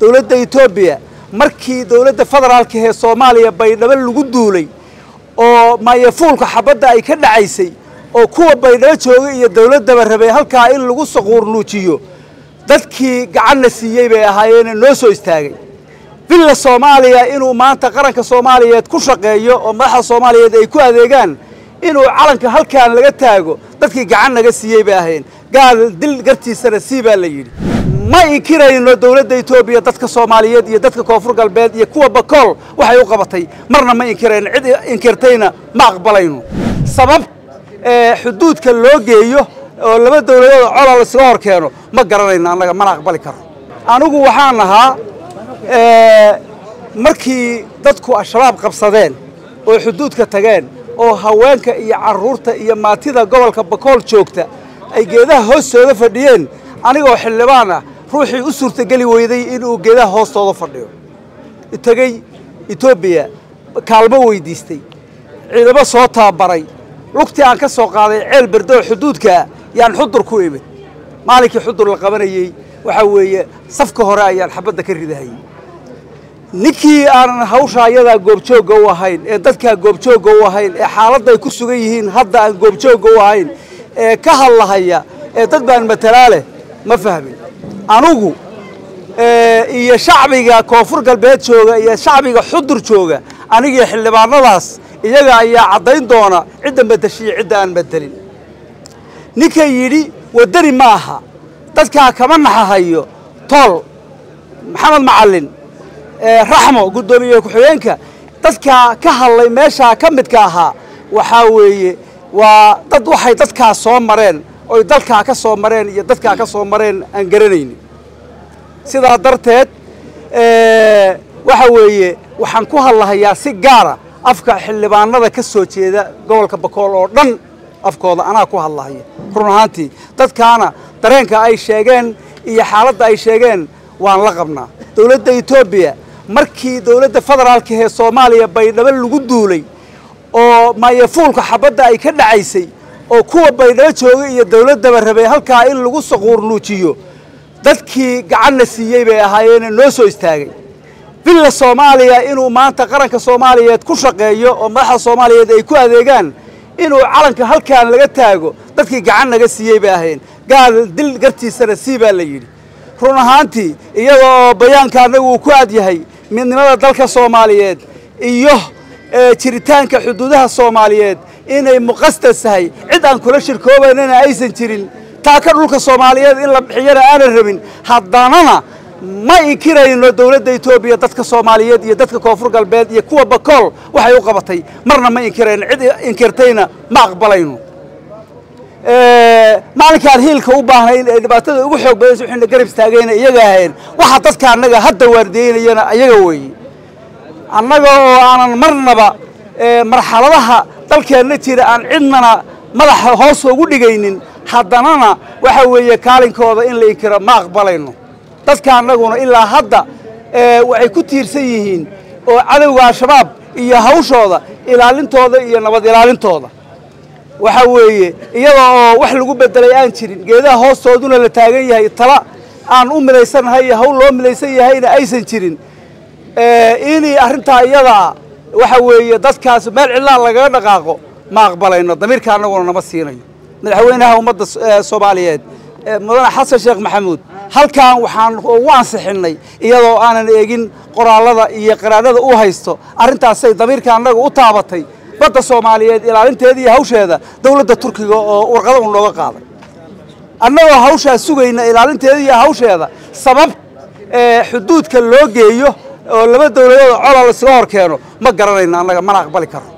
dowladda etoobiya markii dowladda federaalka ee soomaaliya baydhabo lagu duulay oo maayafuulka xabadda ay ka dhacaysay oo kuwa baydhabo jooga iyo dowladdaba rabay halkaa in lagu saquurnuujiyo dadkii gacanna siiyey bay ahaayeene noo soo istaagay. Villa soomaaliya inuu maanta qaranka soomaaliyeed ku shaqeeyo oo madaxda soomaaliyeed ay ku adeegaan inuu calanka halkaan laga taago dadkii gacan naga siiyey bay ahayn gaal dil gartiisana sii baa la yidhi ma inkirayno dowladda etoobiya dadka soomaaliyeed iyo dadka koonfur galbeed iyo kuwa bakool waxay u qabatay marna ma inkirayno cid inkirtayna ma aqbalayno. Sabab xuduudka loo geeyo oo laba dowladood colol isaga hor keeno ma garanayno annaga mana aqbali karno anigu waxaan ahaa markii dadku al-shabaab qabsadeen oo xuduudka tageen oo haweenka iyo carruurta iyo maatida gobolka bakool joogta ay geedaha hoostooda fadhiyeen anigoo xildhibaan ah ruuxii u suurtageli weyday inuu geedaha hoostooda fadhiyo. Tegey etoobiya kaalmo weydiistay. Ciidamo soo tababaray lugtii aan ka soo qaaday ceel berdoo xuduudkaa yaan xudur ku imid. Maalinkii xudur la qabanayey waxaa weeye safka hore ayaan xabadda ka ridahayey ninkii aanan hawsha ayadaa goobjoogga u ahayn ee dadkaa goobjoogga u ahayn ee xaaladday ku sugan yihiin hadda aan goobjoogga u ahayn ee ka hadlahaya ee dad baan matalaa leh ma fahmin anugu iyo shacbiga koonfur galbeed jooga iyo shacbiga xudur jooga anigii xildhibaanadaas iyaga ayaa caddayn doona cidda madeshiyo cidda aan madelin ninka yidhi waddani ma aha. Dadkaa kama naxahayo. Tool maxamed macallin raxmo guddoomiye ku-xigeenka dadkaa ka hadlay meeshaa ka midka ahaa waxaa weeye waa dad waxay dadkaa soo mareen oy dalkaa ka soo mareen iyo dadkaa ka soo mareen aan garanaynin. Sidaa darteed waxa weeye waxaan ku hadlahayaa si gaara afka xildhibaanada ka soo jeeda gobolka bakool oo dhan afkooda anaa ku hadlahaya run ahaantii dadkaana dareenka ay sheegeen iyo xaaladda ay sheegeen waan la qabnaa. Dowladda etoobiya markii dowladda federaalka ee soomaaliya baydhabo lagu duulay oo maayafuulka xabadda ay ka dhacaysay oo kuwa baydhabo jooga iyo dowladdaba rabay halkaa in lagu saquurnuujiyo dadkii gacanna siiyey bay ahaayeene noo soo istaagay. Villa soomaaliya inuu maanta qaranka soomaaliyeed ku shaqeeyo oo madaxda soomaaliyeed ay ku adeegaan inuu calanka halkaan laga taago dadkii gacan naga siiyey bay ahayn gaal dil gartiisana sii baa la yidhi. Run ahaantii iyada bayaanka annagu uu ku adyahay midnimada dalka soomaaliyeed iyo jiritaanka xuduudaha soomaaliyeed inay muqastas tahay. Cid aan kula shirkoobaynana aysan jirin. Taaka dhulka soomaaliyeed in la bixiyana aanan rabin. Haddanana ma inkirayno dowladda etoobiya dadka soomaaliyeed iyo dadka koonfur galbeed iyo kuwa bakool waxay u qabatay. Marna ma inkirayno. Cid inkirtayna ma aqbalayno. Maalinkaan hiilka u baahnayn ee dhibaatada ugu xoog badaysa waxayna garab istaagayna iyaga ahayn. Waxa dadka annaga hadda waardiyeynayana ayaga weeye annaga oo aanan marnaba marxaladaha dalkeenna jira aan cidnana madaxa hoos ugu dhigaynin haddanana waxa weeye kaalinkooda in la inkiro ma aqbalayno. Dadka annaguna ilaa hadda waxay ku tiirsan yihiin oo cadowga al-shabaab iyo hawshooda ilaalintooda iyo nabad ilaalintooda. Waxa weeye iyada oo wax lagu bedelay aan jirin geedaha hoostooduna la taagan yahay tala aan u midaysannahay iyo hawl loo midaysan yahayna aysan jirin. Inay arrintaa iyadaa waxa weeye dadkaas meel cidlaan lagaga dhaqaaqo ma aqbalayno. Damiirka annaguna nama siinayo. Madaxweynaha ummadda soomaaliyeed mudane xasan sheekh maxamuud halkan waxaan ugu ansixinnay iyadoo aanan eegin qoraallada iyo qaraanada u haysto arrintaasay damiirka annaga u taabatay. Badda soomaaliyeed ilaalinteeda iyo hawsheeda dowladda turkiga oo warqada u nooga qaaday. Annagoo hawshaa sugayna ilaalinteeda iyo hawsheeda sabab xuduudka loo geeyo oo laba dowladood colol isaga hor keeno ma garanayno annaga mana aqbali karno